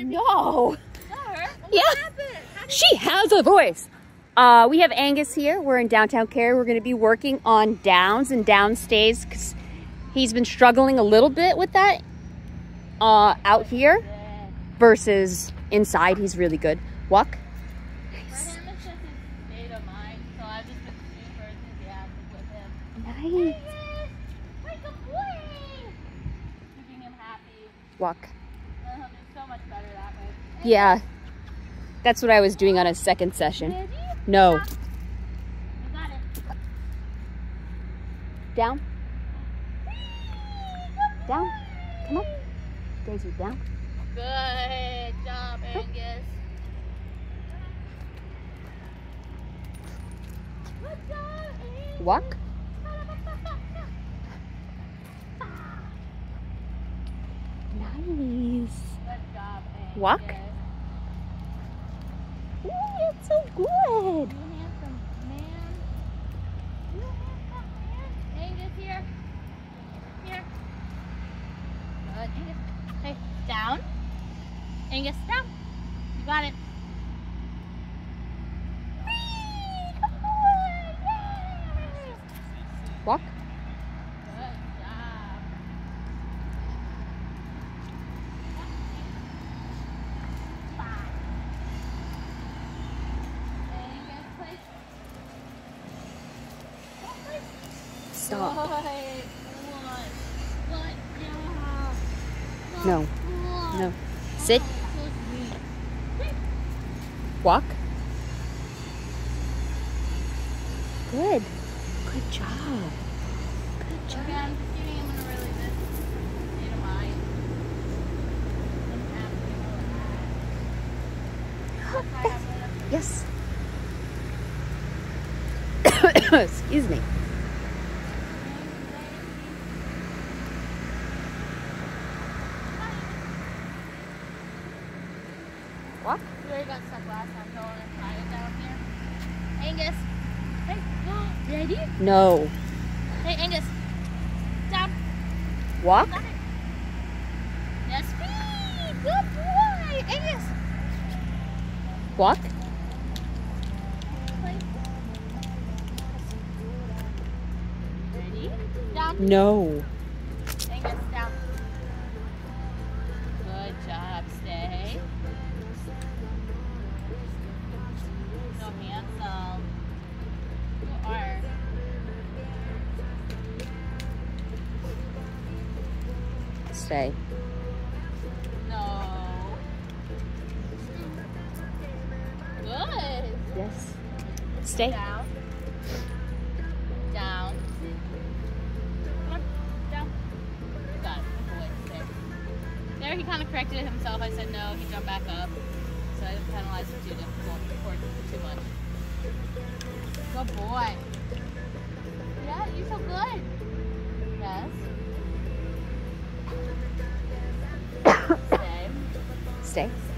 No. Yeah. She has a voice. Uh, we have Angus here. We're in downtown Cary. We're going to be working on downs and downstays because he's been struggling a little bit with that uh, out here versus inside. He's really good. Walk. For him, it's just his state of mind, so I've just been super enthusiastic with him. Nice. Yes, like a boy. Keeping him happy, Walk. and he'll do so much better that way. Yeah. That's what I was doing on a second session. Ready? No. You got it. Down. Down. Come on. Daisy, down. Good job, Angus. Good job, Angus. Walk. Nice. Good job, Angus. Walk. Ooh, it's so good. You handsome man. You handsome man. Angus, here. Here. So good, Man. Angus. Here. Here. Angus. Hey, down. Angus, down. You got it. Whee! Good boy! Yay! Walk. Good job. Five. Angus, place. Don't place. Stop. Good. No. No. Sit. Walk. Good. Good job. Good job. Okay, I'm just getting him in a really good state of mind. And happy to relax. Okay, I'm gonna- Yes. Excuse me. Walk. We already got stuck last time going and flying down here. Angus. Hey. Ready? No. Hey, Angus. Down. Walk. Yes, speed. Good boy. Angus. Walk. Ready? Down. No. Stay. No. Good. Yes. Stay. Down. Down. Come on. Down. Got it. Good boy. There he kind of corrected himself. I said no. He jumped back up. So I didn't penalize him too difficult or too much. Good boy. Yeah, you're so good. Yes. Stay.